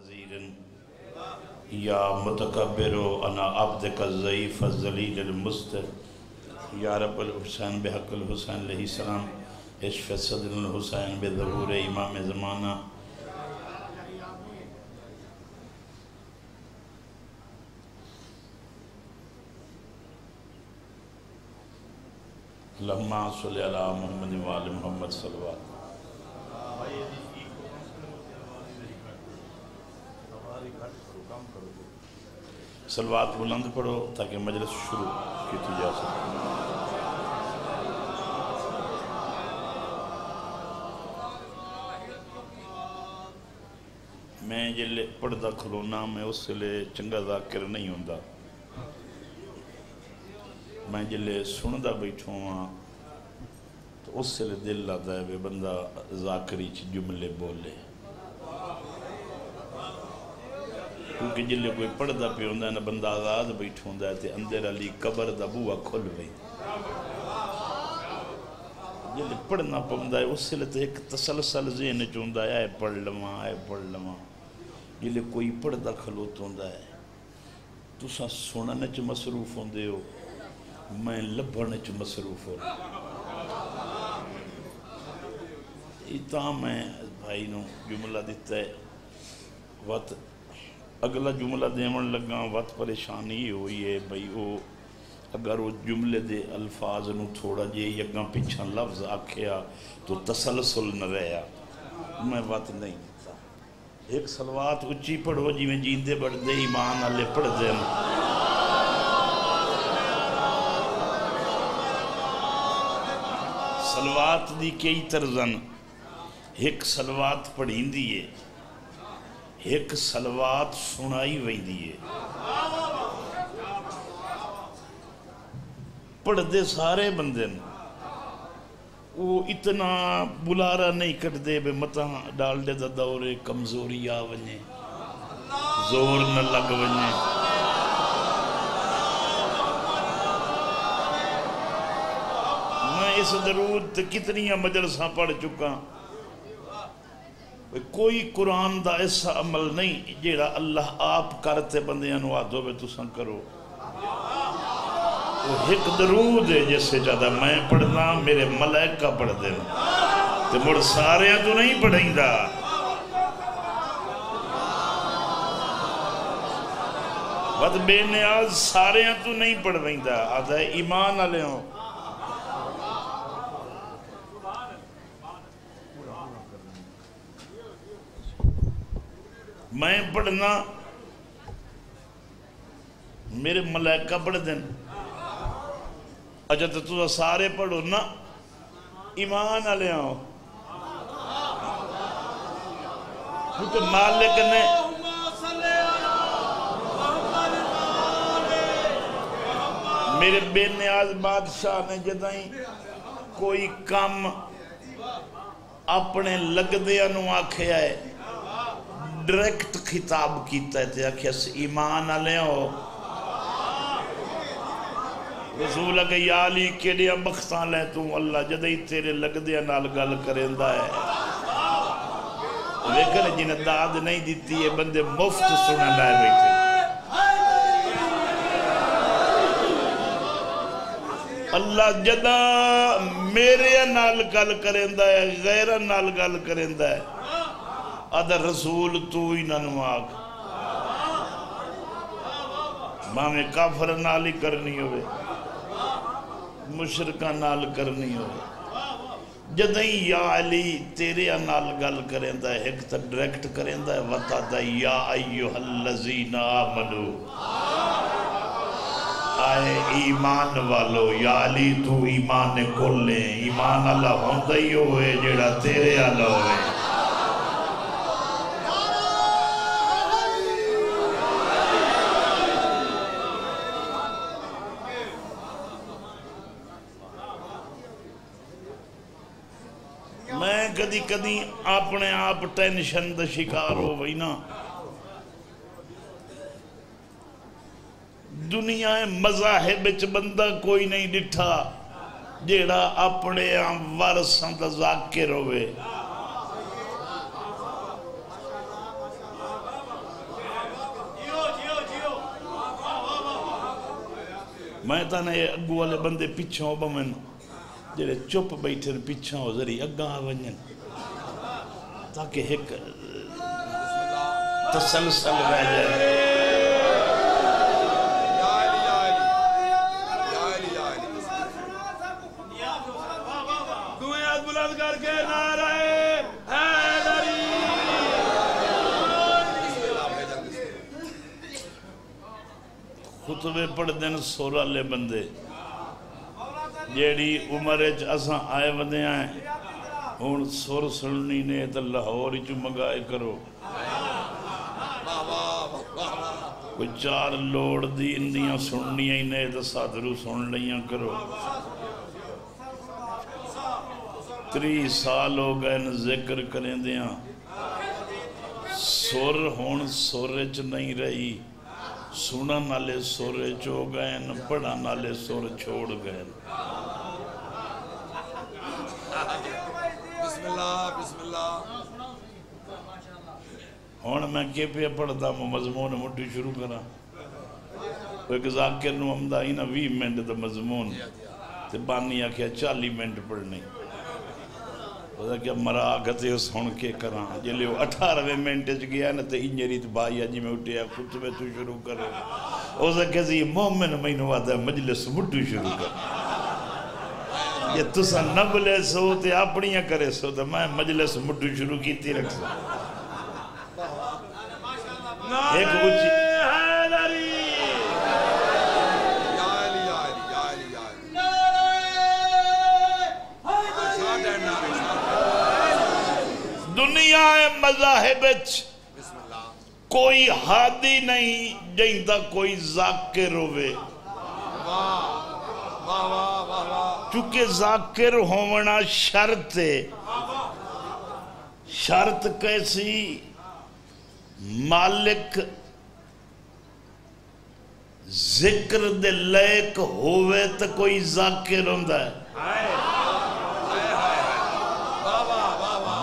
وزير يا متكبر انا عبدك الضعيف الذليل المستر يا رب الحسين بحق الحسين علیہ السلام اشف صدر الحسین بظہور امام زمانہ۔ اللہم صلی علی محمد وآل محمد صلی اللہ علیہ سلوات بلند پڑھو تاکہ مجلس شروع کی جا سکے۔ میں جلے پڑھدا کھلونا، میں اس لیے چنگا ذاکر نہیں ہوندہ میں جلے سندہ بیٹھوں ہاں تو اس سے دل لاتا ہے بندہ ذاکری چ جملے بولے۔ کیونکہ جلے کوئی پڑھدا پہ ہوندہ ہے نا بندہ آزاد بیٹھوں ہوندہ ہے تے اندر علی قبر دا بوہ کھل گئی جلے پڑھنا پوندہ ہے اس سے تے ایک تسلسل ذہن چوندہ ہے اے پڑھ لما اے پڑھ لما جلے کوئی پڑھدا کھلوت ہوندہ ہے تو سا سننے چ مصروف ہوندے ہو میں لبھنے چ مصروف ہو اتنا میں بھائی نو جملہ دیتا ہے وقت اگلا جملہ دیمن لگا، وقت پریشانی ہوئی ہے بھئی وہ اگر وہ جملے دے الفاظ نو تھوڑا جے یگاں پیچھا لفظ آکھیا تو تسلسل نہ رہا میں وقت نہیں دیتا۔ ایک سلوات اچھی پڑھو جی میں جیندے بڑھ دے ایمان اللہ پڑھ دے سلوات دی کئی ترزن ایک سلوات پڑھیں دیئے ایک سلوات سنائی وئی دیئے پڑھ دے سارے بندن وہ اتنا بلارا نہیں کٹ دے بے متا ڈال دے دا دورے کمزوری آ ونجے زور نہ لگ ونجے میں اس درود کتنی مجلساں پڑھ چکا۔ ہوں کوئی قرآن دا ایسا عمل نہیں جیڑا اللہ آپ کرتے بندیاں نو آدھو بے تساں کرو۔ وہ ایک درود ہے جیسے جادہ میں پڑھنا، میرے ملائکہ پڑھ دینا تو مڑ سارے تو نہیں پڑھیں دا بد بے نیاز سارے تو نہیں پڑھیں دا آدھا ایمان علیہ ہوں۔ میں پڑھنا میرے ملائکہ پڑھ دین۔ اچھا تو تو سارے پڑھو نا۔ ایمان علیہ ہو کیونکہ مالک نے میرے بے نیاز بادشاہ نے جدائیں کوئی کام اپنے لگ دیا نو آکھے آئے۔ ڈریکٹ خطاب کیتا ہے تے اکھیس ایمان آلے ہو رسول اگر یا علی کیڑیا بختان لے تو اللہ جدہی تیرے لگ دیا نال گل کرندہ ہے لیکن جنہیں داد نہیں دیتی ہے بندے مفت سنن لائے بیٹھے اللہ جدہ میرے نال گل کرندہ ہے غیر نال گل کرندہ ہے ادھر رسول تو ہی ننواگ ماں کافر نالی کرنی ہوئے۔ مشرکہ نال کرنی ہوئے۔ جدہیں یا علی تیرے نال گل کریں دا ہے، ایک تا ڈریکٹ کریں دا ہے وطا دا یا ایوہ اللذین آمنو۔ آئے ایمان والو، یا علی تو ایمان کلے ایمان اللہ ہوندہ ہی ہوئے، جیڑا تیرے اللہ ہوئے۔ کدی کدی اپنے آپ ٹینشن دا شکار ہو بھئی نا۔ دنیا مذاہب وچ بندہ کوئی نہیں ڈٹھا جیڑا اپنے آپ ورساں دا ذاکر ہوئے۔ میں تا نے اگو والے بندے پیچھوں بمن جڑے چپ بیٹھے پچھوں ذری اگاں ونجن تاکہ ایک تسلسل رہ جائے۔ خطبے پڑھ دین سورا لے بندے۔ جیڑی عمر اچ اساں آئے ودے آئیں ہون سور سننی نے تو لاہور چ منگائے کرو۔ کوئی چار لوڑ دی اندیاں سننیاں ہی نے تو سادرو سن لیاں کرو۔ تری سال ہو گئے ن ذکر کریں دیاں۔ سور ہون سورے چ نہیں رہی۔ سنا نالے سورے چ ہو گئے ن پڑھا نالے سور چھوڑ گئے بسم اللہ بسم اللہ ہون میں کے پہ پڑھتا مضمون مٹی شروع کرا ایک ذاکر نو ہمدہ ہی نا وی منٹ دا مضمون تے بانی آکھیا چالی منٹ پڑھنی بھائی میں اٹھیا خطبے تو شروع کرو او کہ زی مومن مینوں وادا مجلس مٹی شروع کر یہ تسا نہ بلے سو تے اپنیاں کرے سو تے میں مجلس مٹی شروع کیتی رکھ سو ایک اچھی مذاہب کوئی ہادی نہیں جہاں کوئی ذاکر ہوئے۔ چونکہ ذاکر ہونا شرط ہے۔ شرط کیسی؟ مالک ذکر دے لائق ہوئے تو کوئی ذاکر ہوندہ ہے۔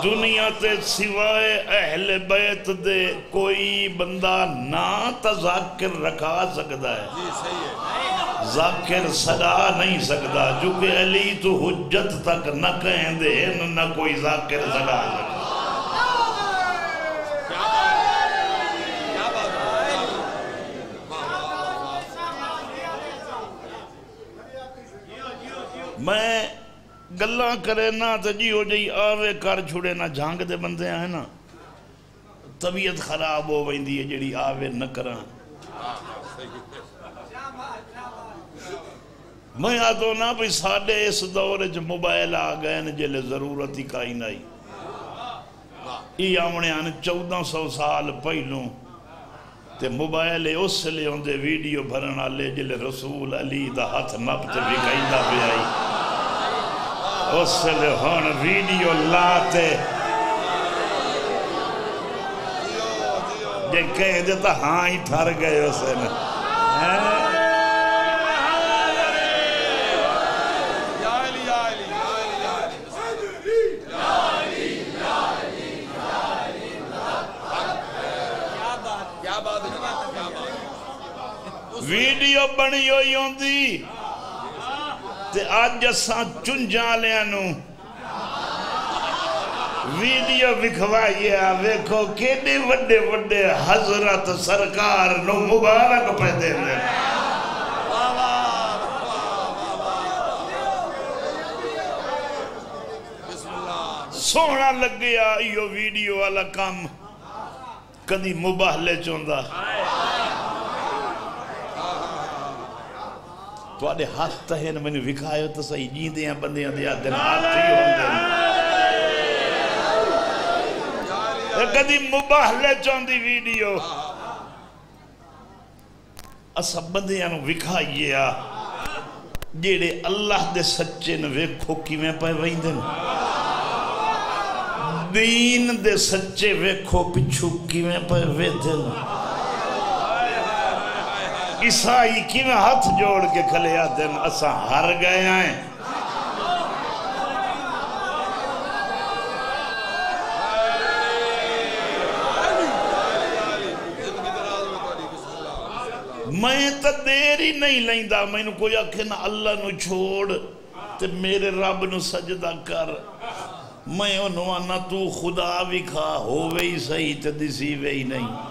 دنیا تے سوائے اہل بیت دے کوئی بندہ نہ تا ذاکر رکھا سکتا ہے جی صحیح ہے ذاکر صدا نہیں سکتا جو کہ علی تو حجت تک نہ کہیں دے نہ کوئی ذاکر صدا سکتا کیا بات ہے کیا بات ہے کیا بات ہے واہ واہ واہ میں گلاں کرے نا تو جی ہو جائی، آوے کر چھوڑے نا جھانگ دے بندے ہیں نا، طبیعت خراب ہو ویندی ہے جڑی آوے نہ کران میں آتو نا بھی ساڑھے اس دور جو موبائل آ گئے نا جلے ضرورت ہی کائی نائی یہ آمنے آنے چودہ سو سال پہلوں تے موبائل اس لے ہوندے ویڈیو بھرن آلے جلے رسول علی دا ہاتھ نپتے بھی کئی دا پہ آئی اس لے ہون ویڈیو لاتے جے کہیں دیتا ہاں ہی ٹھر گئے اسے نے ویڈیو بنی ہوئی ہوندی تے آج جساں چنجا لیا نو ویڈیو بکھوائیے ویکھو کیڑے وڈے وڈے حضرت سرکار نو مبارک پہ دے دے سونا لگ گیا یہ ویڈیو والا کام کدی مباہلے چوندہ آئے تو آدھے ہاتھ تہین میں نے وکھائے تو صحیح جیندے ہیں بندیاں دیا دن ہاتھ ہی ہوندے ہیں اے کدی مباہلے چوندی ویڈیو اسا بندیاں نو وکھائیے آ جیڑے اللہ دے سچے نو ویکھو کی میں پہ ویندن دین دے سچے ویکھو پچھو کی میں پہ ویندن عیسائی کی میں ہاتھ جوڑ کے کھلے آتے ہیں اسا ہر گئے آئیں۔ میں تا دیر ہی نہیں لیندا میں نو کوئی آکھے نا اللہ نو چھوڑ تے میرے رب نو سجدہ کر۔ میں انہوں آنا تو خدا بھی کھا، ہووے ہی صحیح تے دسی وے ہی نہیں۔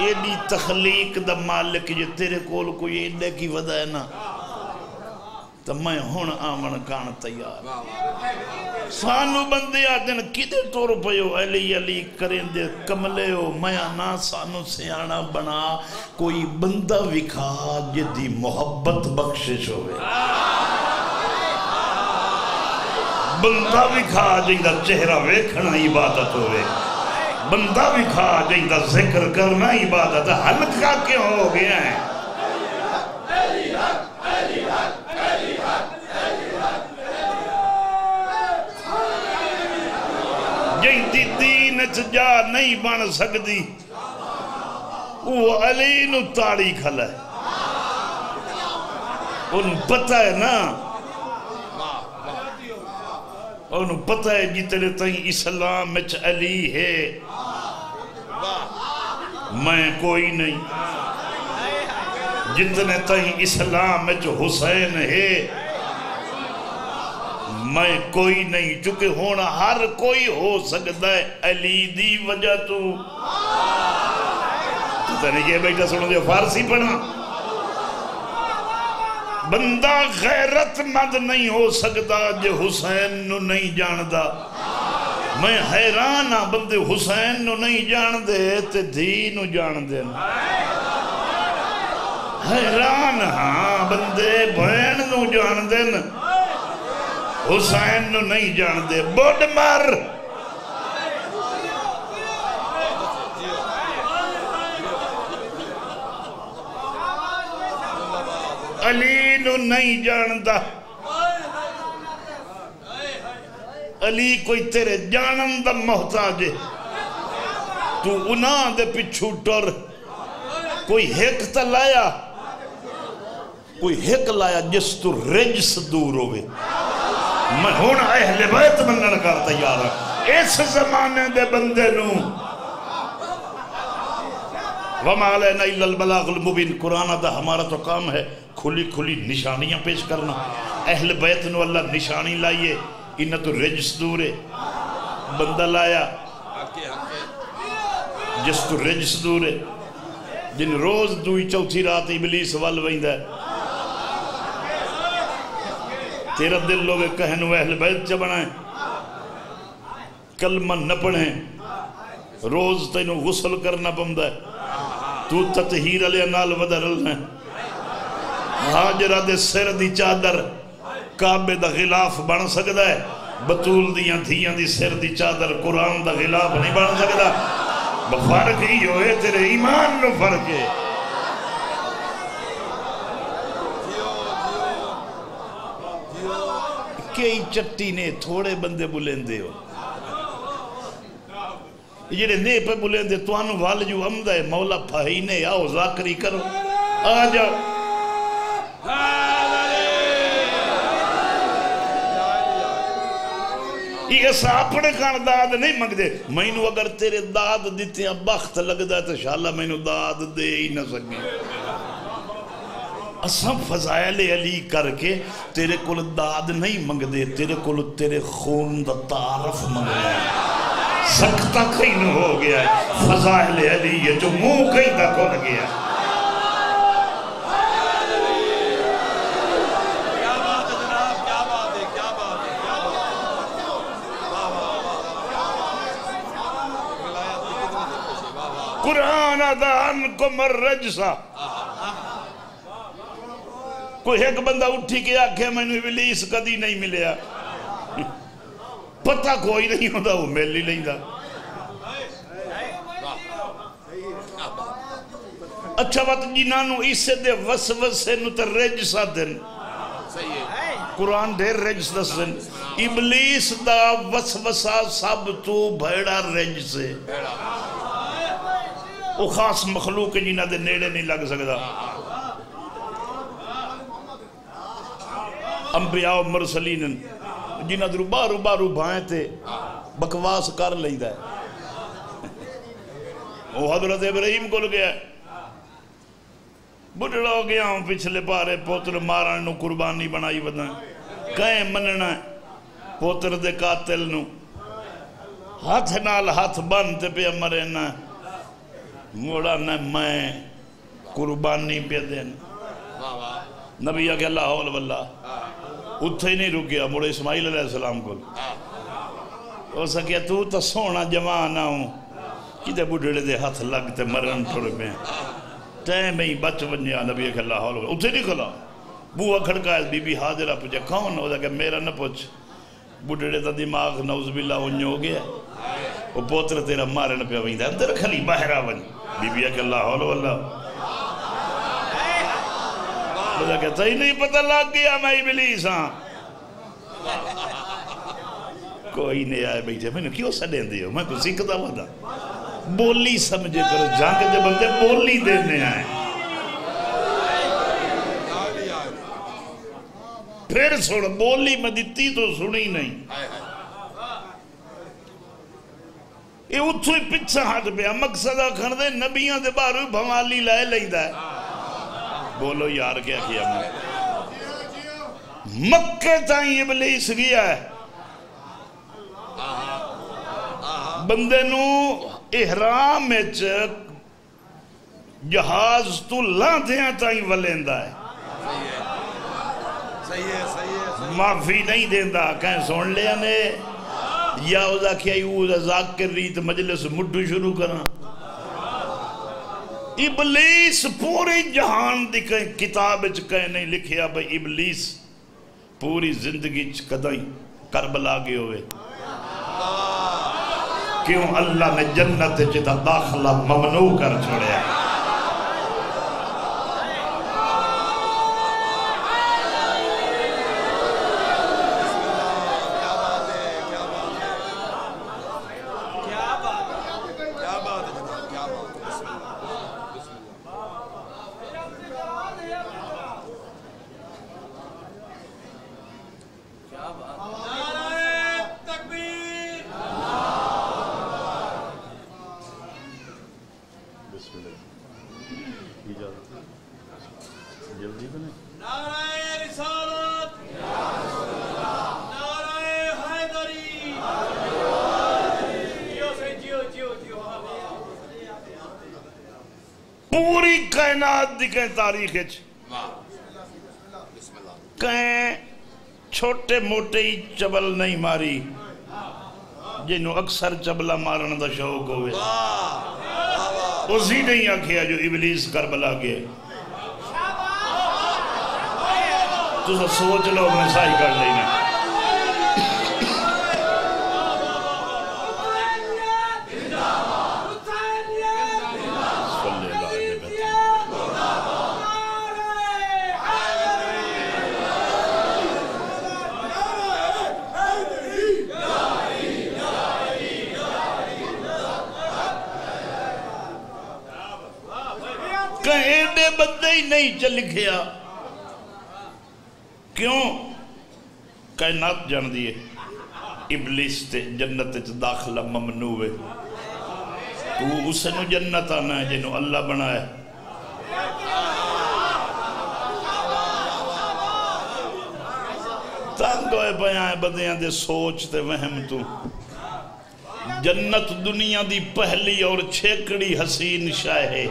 ایڈی تخلیق دا مالک جو تیرے کول کوئی ایڈے کی ودا ہے نا تو میں ہون آمن کان تیار۔ سانو بندے آدن کدے طور پیو؟ علی علی کریں دے کملے ہو، میں آنا سانو سیانا بنا، کوئی بندہ وکھا جدی محبت بخشش ہوئے۔ بندہ وکھا جیندہ چہرہ ویکھنا عبادت ہوئے۔ بندہ بھی وکھا جیندہ ذکر کرنا عبادت ہلکا کیوں ہو گیا ہے؟ جیندی دین جا نہیں بن سکتی وہ علی نو تاڑی کھلا ہے ان پتہ ہے نا؟ ان پتہ ہے جی جتنے تائیں اسلام اچ علی ہے۔ میں کوئی نہیں۔ جتنے تائیں اسلام اچ حسین ہے، میں کوئی نہیں۔ چکے ہونا ہر کوئی ہو سکتا ہے علی دی وجہ تو۔ تو نے یہ بیٹا سنو دے فارسی پڑھا۔ بندہ غیرت مند نہیں ہو سکتا جو حسین نو نہیں جاندہ میں حیران ہاں بندے حسین نو نہیں جان دے تے دھی نو جان دے حیران ہاں بندے بہن نو جان دے حسین نو نہیں جان دے بڑھ مر۔ علی نو نہیں جاندا علی کوئی تیرے جانن دا محتاج ہے۔ تو انہاں دے پچھو ٹر کوئی ہیک تا لایا۔ کوئی ہیک لایا جس تو رجس دور ہوئے۔ میں ہون اہل بیت منن کر تیارا ہاں۔ اس زمانے دے بندے نو۔ وَمَا عَلَيْنَا إِلَّا الْبَلَاغُ الْمُبِينَ قرآن دا ہمارا تو کام ہے کھلی کھلی نشانیاں پیش کرنا۔ اہل بیت نو اللہ نشانی لائیے۔ انہ تو رجس دور ہے بندہ لایا جس تو رجس دور ہے جن روز دوئی چوتھی رات ابلیس وال ویندہ ہے تیرا دل لوگے کہنو اہل بیت چا بنائیں کلمہ نہ پڑھیں روز تینو غسل کرنا پمدہ ہے تو تطہیر علیہ نال ودرل ہے حاجرہ دے سر دی چادر کعبے دا غلاف بن سکتا ہے۔ بطول دیاں دھیاں دی سر دی چادر قرآن دا غلاف نہیں بن سکتا بفرق ہی ہوئے تیرے ایمان نو فرق ہے۔ کئی چٹی نے تھوڑے بندے بلندے ہو۔ یہ نے پہ بلندے تو انو وال جو امدہ ہے، مولا پہینے آؤ ذاکری کرو۔ آ جاؤ۔ یہ ایسا اپنے کان داد نہیں مگ دے میں نو اگر تیرے داد دیتے ہیں بخت لگ دا تو شاءاللہ میں نو داد دے ہی نہ سکیں اساں فضائل علی کر کے تیرے کل داد نہیں منگ دے تیرے کل تیرے خون دا تعارف منگ دے سکتا کہیں نہ ہو گیا ہے۔ فضائل علی یہ جو منہ کہیں دا کھول گیا ہے۔ قرآن ادان کو مرجسا کوئی ایک بندہ اٹھی کے آکھے میں نے ابلیس کدی نہیں ملیا۔ پتہ کوئی نہیں ہوتا وہ مل ہی نہیں دا اچھا بات جنانو اسے دے وسوسے نو تے رجسا دن۔ قرآن دے رجس دس دن۔ ابلیس دا وسوسہ سب تو بھیڑا رجس ہے وہ خاص مخلوق ہے جنہ دے نیڑے نہیں لگ سکتا انبیاء و مرسلین جنہ درو بارو بارو بھائیں تے بکواس کر لیندہ ہے۔ وہ حضرت ابراہیم کو گیا بڑھڑا ہو گیا ہوں پچھلے پارے پوتر مارن نو قربانی بنائی ودا کہیں مننا ہے پوتر دے قاتل نو۔ ہاتھ نال ہاتھ بند پہ مرے مرنا موڑا نہ میں قربانی پہ دینا واہ نبی آگے اللہ حول واللہ۔ اتھے ہی نہیں رکیا مڑے اسماعیل علیہ السلام کو ہو سکیا تو تا سونا جوان آؤں کدے بڑھڑے دے ہاتھ لگتے مرن ٹھوڑ میں ٹائم ہی بچ ونیا نبی آگے اللہ حول واللہ۔ اتھے نہیں کھلا۔ بوہ کھڑکا ہے بی بی حاضرہ پوچھے کون؟ ہو کہ میرا نہ پوچھ۔ بڑھڑے دا دماغ نوز باللہ ہو گیا۔ وہ پوتر تیرا مارن پہ وہیں دا اندر کھلی باہرہ ون بی بی آگے اللہ حول واللہ بولا کہتا ہی نہیں پتہ لگ گیا میں ابلیس ہاں۔ کوئی نہیں آئے بیٹھے۔ میں نے کیوں سڑیں دیو میں کو سکھتا ودا بولی سمجھے کرو۔ جانگ دے بندے بولی دینے آئے آئے۔ پھر سن، بولی میں دیتی تو سنی نہیں۔ یہ اتھو ہی پچھا ہاتھ پہ مقصدہ کھڑ دے نبیاں دے بارو بھوالی لائے لائدہ ہے۔ بولو یار کیا کیا میں۔ مکہ تائیں ابلیس گیا ہے۔ بندے نو احرام اچ جہاز تو لاندیاں تائیں ولیندہ ہے۔ صحیح ہے صحیح ہے صحیح معافی نہیں دیندہ کہیں سن لیا نے؟ یا اوزا کیا اوزا ذاکر ریت مجلس مڈو شروع کرنا ابلیس پوری جہان دی کہیں کتاب اچ کہیں نہیں لکھیا بھئی ابلیس پوری زندگی چ کدائیں کربلا گئے ہوئے۔ کیوں؟ اللہ نے جنت چتا داخلہ ممنوع کر چھوڑیا۔ کیا بات ہے کیا بات ہے کیا بات ہے کیا بات ہے جناب کیا بات ہے بسم اللہ بسم اللہ جلدی بنے نعرہ رسالت نعرہ حیدری جیو سے جیو جیو جیو پوری کائنات دی کہیں تاریخ اچ واہ۔ بسم اللہ کہیں چھوٹے موٹے ہی چبل نہیں ماری جنہوں اکثر چبلا مارن دا شوق ہوئے۔ اسی نہیں آکھیا جو ابلیس کربلا گئے تو سوچ لو میں سائی کر لینا صلی اللہ علیہ وسلم کہیں دے ہی نہیں چل گیا۔ کیوں؟ کائنات جان دیئے ابلیس تے جنت تے داخلہ ممنوع ہے۔ تو اسے نو جنت آنا ہے جنہوں اللہ بنایا ہے۔ تنگ ہوئے بیاں بدیاں دے سوچ تے وہم تو۔ جنت دنیا دی پہلی اور چھیکڑی حسین شاہ ہے۔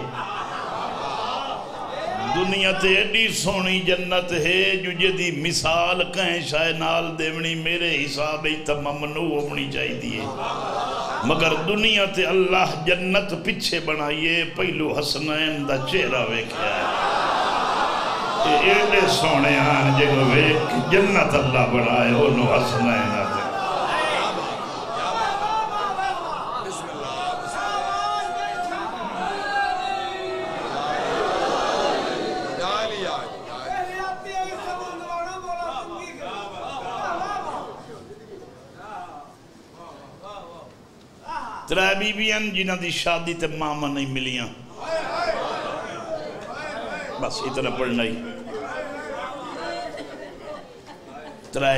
دنیا تے ایڈی سونی جنت ہے جو جدی مثال کہیں شاہ نال دیونی میرے حساب ہی تا ممنوع ہونی چاہی دیئے مگر دنیا تے اللہ جنت پچھے بنائیے پہلو حسنین دا چہرہ ویکھیا ہے ایڈے سونے آن جگہ ویک جنت اللہ بنائے انہوں حسنین آتے ترہ بیبیاں جنہ دی شادی تے ماما نہیں ملیاں۔ بس اتنا پڑھنا ہی۔ ترہ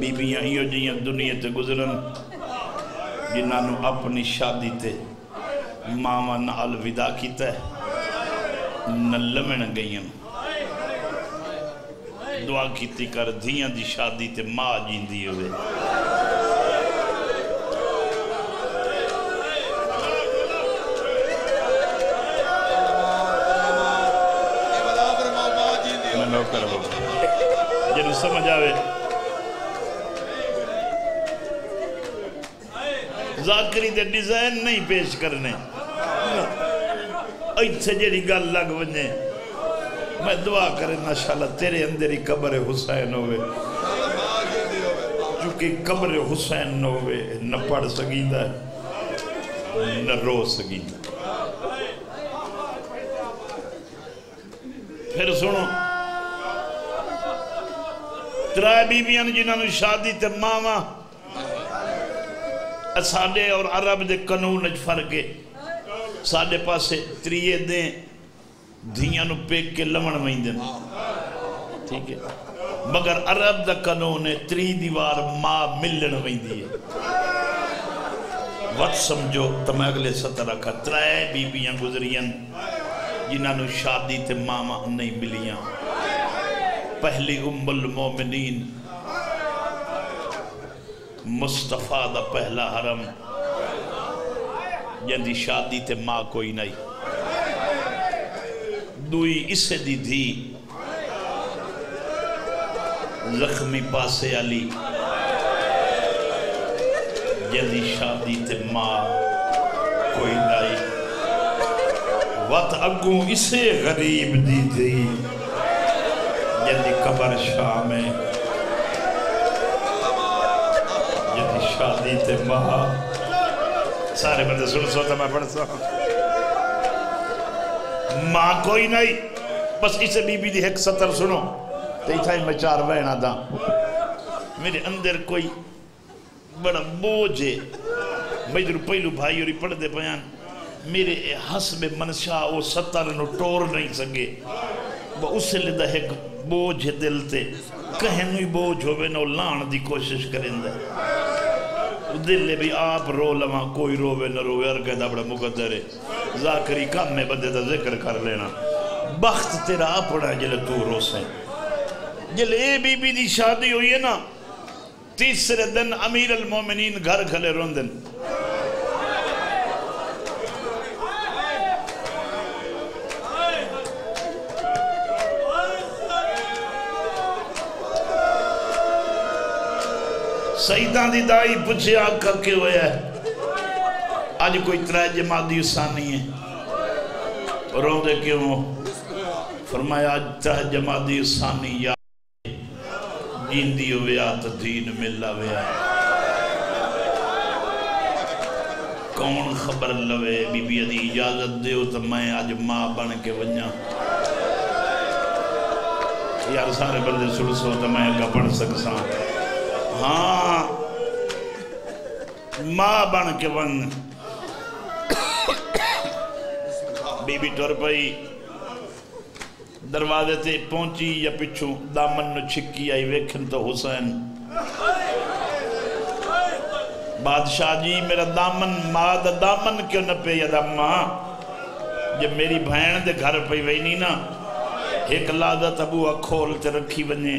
بیبیاں ہیو جیاں دنیا تے گزرن جنہ نو اپنی شادی تے ماما نہ الوداع کیتا ہے نلمن لمن دعا کیتی کر دیاں دی شادی تے ماں جیندی ہوئے۔ دے ڈیزائن نہیں پیش کرنے۔ ایتھے جیڑی گل لگ بنے میں دعا کریں انشاءاللہ تیرے اندر ہی قبر حسین ہوئے۔ چونکہ قبر حسین ہوئے، نہ پڑھ سکیندہ ہے نہ رو سکیندہ پھر سنو، ترائے بیبیاں جنہوں نے شادی تے ماما ساڈے اور عرب دے قانون اج فرق ہے۔ پاسے تریے دیں، دھیاں نو پیک کے لمن میں دیں ٹھیک ہے۔ مگر عرب دا قانون ہے، تری دیوار ماں ملن میں دیئے وقت سمجھو تم اگلے سترہ کا ترائے بی بیاں گزریاں، جنہاں نو شادی تے ماما نہیں ملیاں۔ پہلی امبل مومنین مصطفیٰ دا پہلا حرم۔ جن دی شادی تے ماں کوئی نہیں۔ دوئی اسے دی دی زخمی پاسے علی۔ جن دی شادی تے ماں کوئی نہیں۔ وقت اگوں اسے غریب دی دی جن دی قبر شاہ میں شادی تے ماں سارے بندے سن سوتا میں پڑھتا ہوں ماں کوئی نہیں بس اسے بی بی دی ایک سطر سنو تو ہی تھا میں چار بہنا دا میرے اندر کوئی بڑا بوجھ ہے میں در پہلو بھائی اور پڑھ دے پیان میرے حس میں منشا وہ سطر نو ٹور نہیں سکے وہ اس سے لیدہ ایک بوجھ دل تے کہیں بوجھ ہوئے نو لان دی کوشش کریں دے دل لے بھی آپ رو لما کوئی روے نہ روے اور دا بڑا مقدر ہے ذاکری کم میں بندے دا ذکر کر لینا۔ بخت تیرا اپنا جلے تو رو سے جلے اے بی بی دی شادی ہوئی ہے نا، تیسرے دن امیر المومنین گھر گھلے رون دن سیدان دی دائی پچھے آنکھا کے ہویا ہے آج کوئی ترہ جمادی سانی ہے رو دے کیوں فرمایا آج ترہ جمادی سانی یا جیندی ہویا دین ملا ہویا ہے کون خبر لوے بی بی ادی اجازت دیو تو میں آج ماں بن کے ونیا یار سارے بندے سلسو تو میں کپڑ پڑھ سکساں ہاں۔ ماں بن کے بن۔ بی بی ٹور پئی۔ دروازے تے پہنچی یا پچھو دامن نو چھکی آئی ویکھن تو حسین۔ بادشاہ جی میرا دامن، ماں دا دامن کیوں نہ پہ یا دا ماں؟ جب میری بھین دے گھر پہ وینی نا، ایک لادت ابو اکھول تے رکھی بنے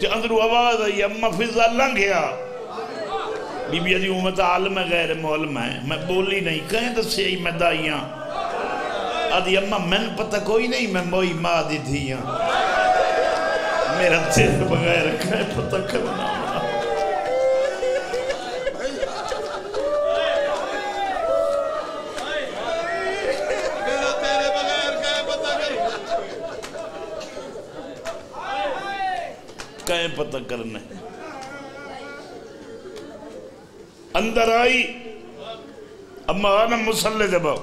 تے اندرو آواز آئی اممہ فضا لنگ گیا بی بی عزیز امت عالم ہے، غیر معلم ہے۔ میں بولی نہیں، کہیں تو سے ہی میں دائیاں۔ آدھی اممہ میں پتہ کوئی نہیں، میں موئی ماں دی دھیاں۔ میرا تیر بغیر کہیں پتہ کرنا ہوں کہیں پتہ کرنے۔ اندر آئی۔ اما آنا مسلح دے باؤ۔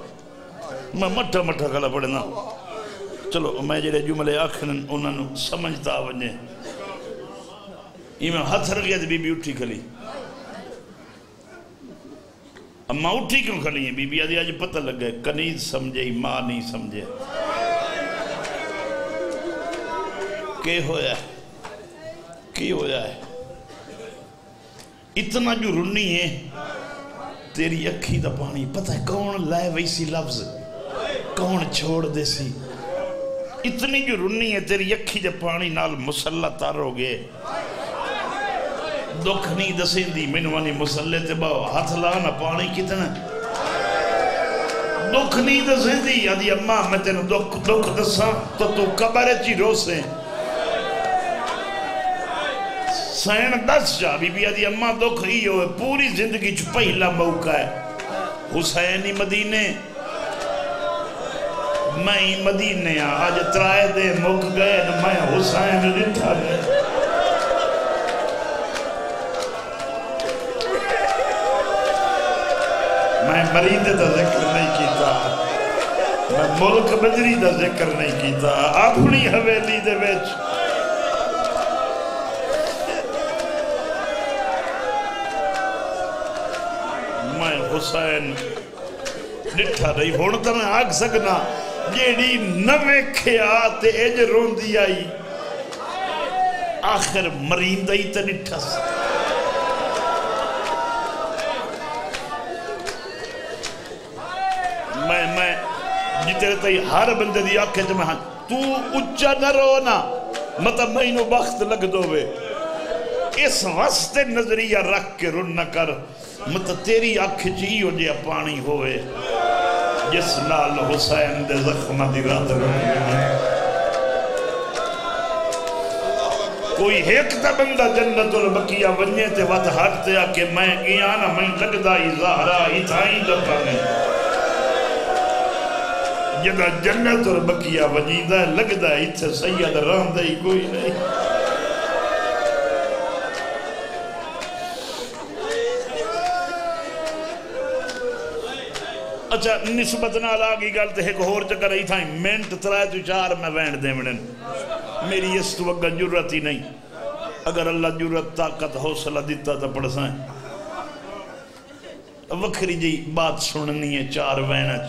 میں مٹھا مٹھا کلا پڑھنا۔ چلو، میں جڑے جملے آخرن انہوں نے سمجھتا ونجے یہ میں ہتھر گیا تو بی بی اٹھی کھلی۔ اما اٹھی کیوں کھلی؟ ہیں بی بی آدھی آج پتہ لگ گئے کنید سمجھے ہی ماں نہیں سمجھے۔ کہ ہویا؟ ہے کی ہویا ہے؟ اتنا جو رنی ہے، تیری اکھی دا پانی، پتہ ہے کون لائے ویسی لفظ؟ کون چھوڑ دے سی؟ اتنی جو رنی ہے، تیری اکھی دے پانی نال مسلح تارو گے دکھ نہیں دسیں دی منوانی مسلح تے باو ہاتھ لانا پانی کتنا دکھ نہیں دسیں دی یادی اممہ میں تینو دکھ دکھ دساں، تو تو کبر چی رو سے سین دس جا، بی بی آدھی اممہ دکھ ہی ہوئے پوری زندگی چھ پہلا موقع ہے۔ حسینی مدینے۔ میں ہی مدینے آج ترائے دے مک گئے میں حسین رٹھا گئے میں مرید دا ذکر نہیں کیتا۔ میں ملک بجری دا ذکر نہیں کیتا۔ اپنی حویلی دے ویچ میں حسین ڈٹھا رہی ہون تا میں آگ سکنا جیڑی نوے کھیاتے اج رون دی آئی آخر مرین دائی تا ڈٹھا سکنا میں میں جتے رہتا ہی ہر بندے دی آنکھیں جو میں ہاں تو اچھا نہ رو نا مطلب میں انہوں وقت لگ دو بے اس وسط نظریہ رکھ کے رن نہ کر مطلب تیری آنکھ چیئیو جیا پانی ہوئے جس نال حسین دے زخمہ دی رات رہے کوئی ایک تا بندہ جنت البقیہ ونیے تے وقت ہٹتے آ کہ میں گیا نا میں لگدا ہی ظاہرہ ہی تھائیں لپا میں جدہ جنت اور بکیہ وجیدہ ہے لگدہ ہے اتھے سید راندہ ہی کوئی نہیں اچھا نسبت نہ لاغی گلتے ایک اور چکر رہی تھا منٹ ترائے تو چار میں وینڈ دے منن۔ میری اس تو وقت جرت ہی نہیں۔ اگر اللہ جرت طاقت، حوصلہ دیتا تو پڑھ سائیں وکھری جی بات سننی ہے چار وینج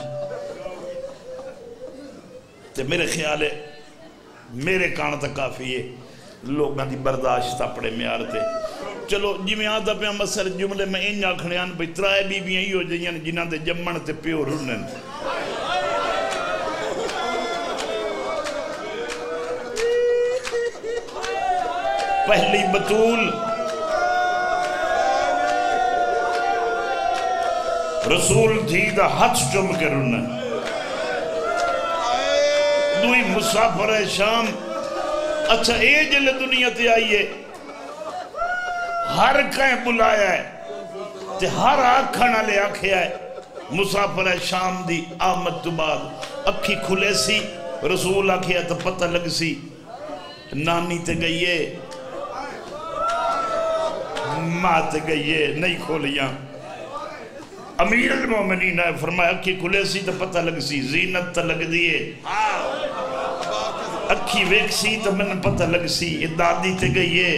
تے میرے خیال ہے، میرے کان تک کافی ہے۔ لوگاں دی برداشت اپنے میار تے۔ چلو جی میں آدھا پہ مسئلہ جملے میں ان آکھنے آن بھئی ترائے بی بی ہی ہو جائیں جنہاں دے جمن تے پیو رنن پہلی بطول رسول تھی دا ہاتھ چم کے رنن دوئی مسافر ہے شام اچھا اے جلے دنیا تے آئیے ہر کہیں بلایا ہے، تے ہر آکھنا لے آکھے آئے مسافر ہے شام دی، آمد تو بعد اکھی کھلے سی، رسول آکھے تو پتہ لگ سی، نانی تے گئیے ماں تے گئیے نہیں کھولیاں۔ امیر المومنین ہے فرمایا اکھی کھلے سی تو پتہ لگ سی، زینت تا لگ دیئے اکھی ویک سی تو میں پتہ لگ سی دادی تے گئیے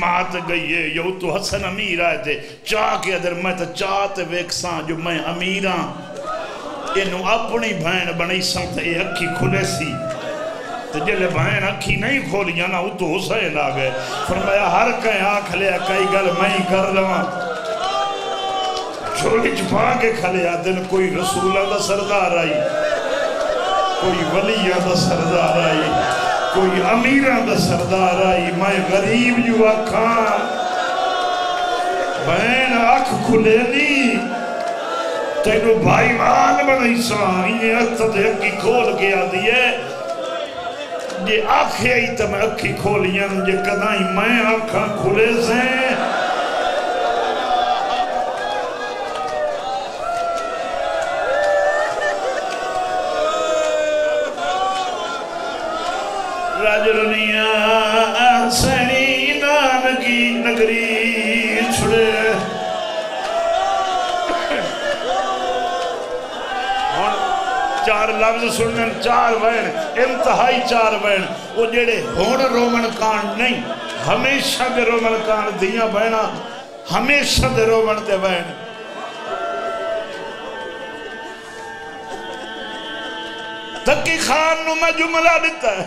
ماں تے گئیے یو تو حسن امیر آئے تھے۔ چاہ کے ادھر میں تو چاہ تے ویک ساں جو میں امیراں انہوں اپنی بھین بنائی سان تے اکھی کھلے سی۔ تو جلے بہن اکھی نہیں کھولیاں نا وہ تو حسین آ گئے۔ فرمایا، ہر کہیں آنکھ لیا کئی گل میں ہی کر لواں۔ چھوڑی چھپا کے کھلے آدن کوئی رسولہ دا سردار آئی۔ کوئی ولیہ دا سردار آئی۔ کوئی امیران دا سردار آئی، میں غریب جو آکھاں۔ بین اکھ کھلے نی۔ تینو بھائی مان بنائی ساں۔ انہیں اتت اکی کھول گیا دیئے ہے۔ یہ آنکھیں آئی تو میں اکھی کھولیاں یہ کدائی میں آنکھاں کھلے سے لفظ سنن، چار وین، انتہائی چار وین، وہ جڑے ہون رومن کان نہیں، ہمیشہ دے رومن کان دیاں بہنا، ہمیشہ دے رومن دے وین تکی خان نو میں جملہ دیتا ہے۔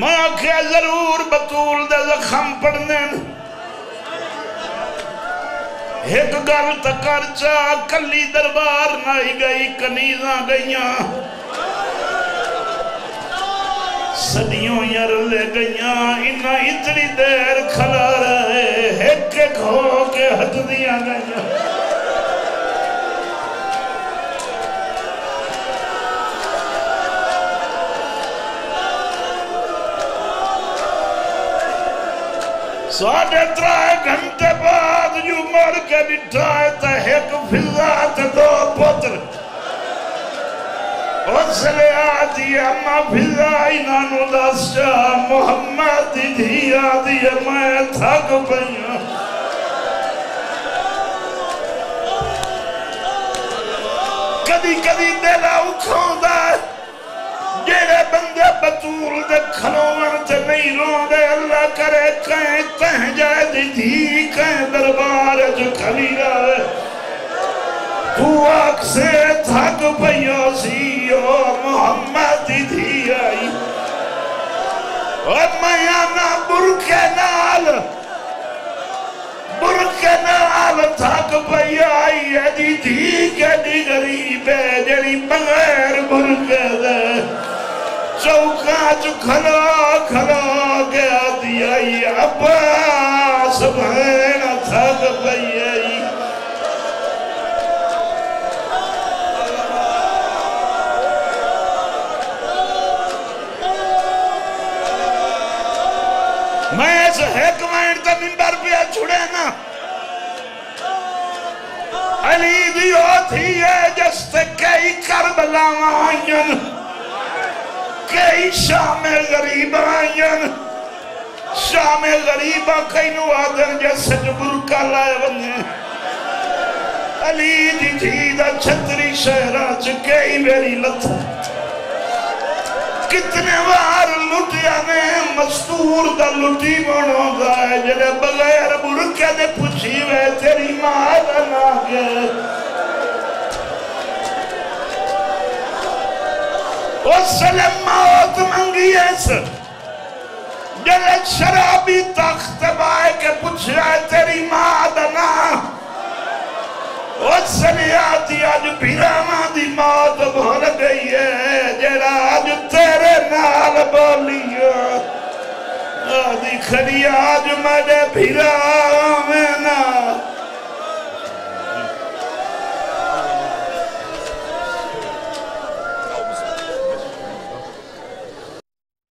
میں آکھیا ضرور بطول دے زخم پڑھنے ایک گل تکر چا کلی دربار نائی گئی کنیزاں گئیاں صدیوں یر لے گئیاں انہا اتنی دیر کھلا رہے ایک ایک ہو کے ہٹ دیاں گئیاں ساڑھے ترائے گھنٹے بعد جو مر کے بٹھائے تا ایک فضا تا دو پتر۔ اس لے آدھی اما فضا انانو دسچا محمد دھی آدھی میں تھک پہیا کدی کدی دیلا اکھوں دا جیڑے بندے بطول دے کھلوان تے نہیں رو دے اللہ کرے کہیں تہ جائے دی دھی، کہیں دربار جو کھلی رہے۔ تو آگ سے تھک پہیو سی، او محمد دی دھی آئی۔ اور میں آنا برکے نال برکے نال تھک پہیو آئی۔ ہے دی دھی کے دی غریب ہے جڑی بغیر برکے دے۔ چوکا چو کھلا کھلا گیا دیا یہ عباس بہن تھک پئی میں اس حکمین تا ممبر پہ چھڑے نا۔ علی دیو تھی ہے جس تے کئی کربلا آئین۔ کئی شام غریب آئین شام غریب کئی نو آدھر جیسے جو برکا لائے بنے علی دی تھی دا چھتری شہرہ چکئی میری لتھا کتنے بار لٹیا نے، مستور دا لٹی بنو گا ہے۔ جلے بغیر برکے دے پوچھی وے تیری ماں دا ناگے اس سے موت منگی ایس جلے شرابی تخت بائے کے پوچھا ہے، تیری ماں دا ناگے اس سے آتی آج پیراما دی موت بھول گئی ہے۔ جڑا آج تیرے نال بولی آدھی کھڑی آج میرے پیراما نال۔